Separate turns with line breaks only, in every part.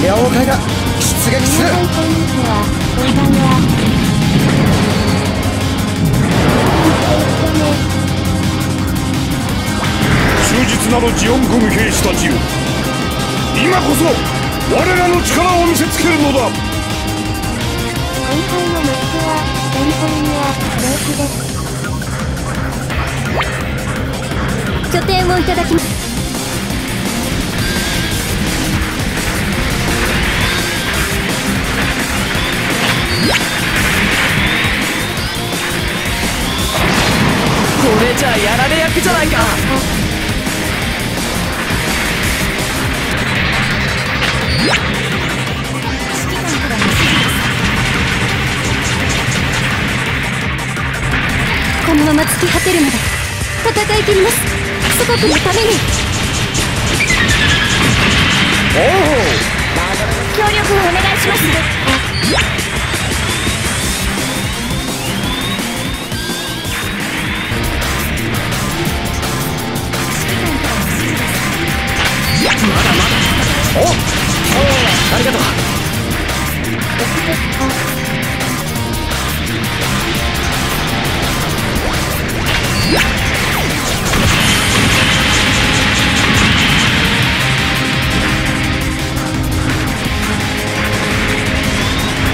妖怪が出撃する。
忠実なるジオン軍兵士たちよ。今こそ我らの力を見せつけるのだ。
今回のマッチはカリフォルニアレイクです。
拠点をいただきます
これじゃやられ役じゃないか。
このまま突き果てるまで戦い切ります。祖国のために。協力をお願いします
ありがとう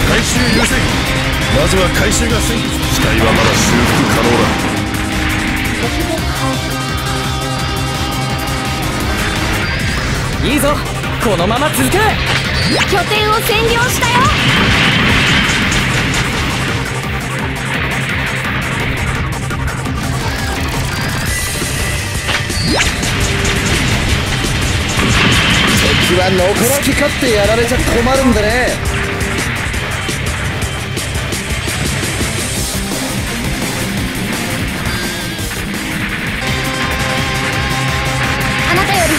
回収優先まずは回収が先機体はまだ修復可能だ
いいぞこのまま続け。
拠点を占領したよ。
敵はのこ好き勝手やられちゃ困るんでね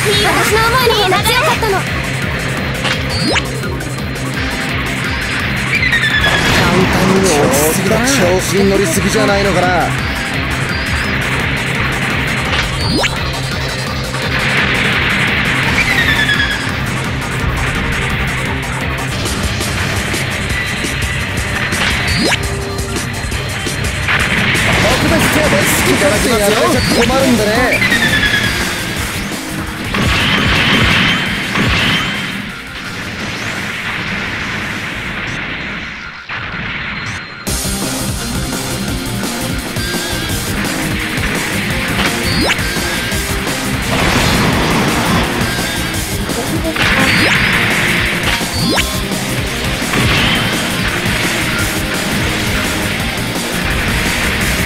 私の思いに強かったの。
ちょっと調子に乗りすぎじゃないのかな。特別手当好き勝手やられちゃ困るんでね。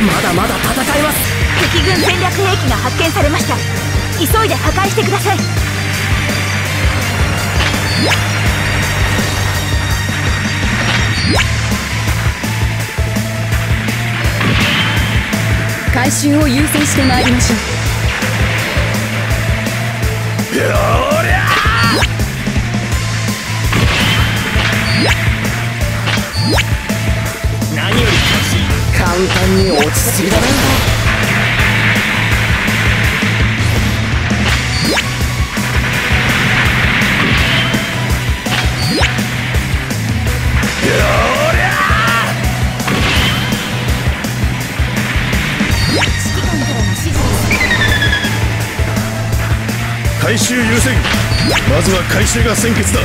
まだまだ戦います。
敵軍戦略兵器が発見されました。急いで破壊してください。回収を優先してまいりましょう
落ちすぎだな
回収優先。まずは回収が先決だ。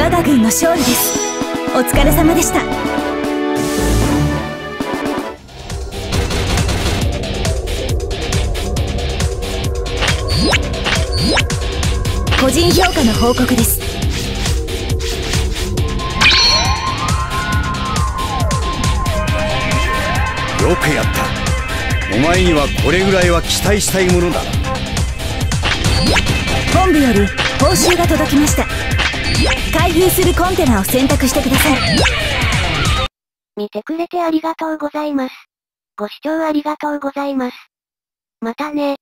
我が軍の勝利です。お疲れ様でした。個人評価の報告です。
よくやった。お前にはこれぐらいは期待したいものだ。
本部より報酬が届きました開封するコンテナを選択してください
見てくれてありがとうございます。ご視聴ありがとうございます。またね。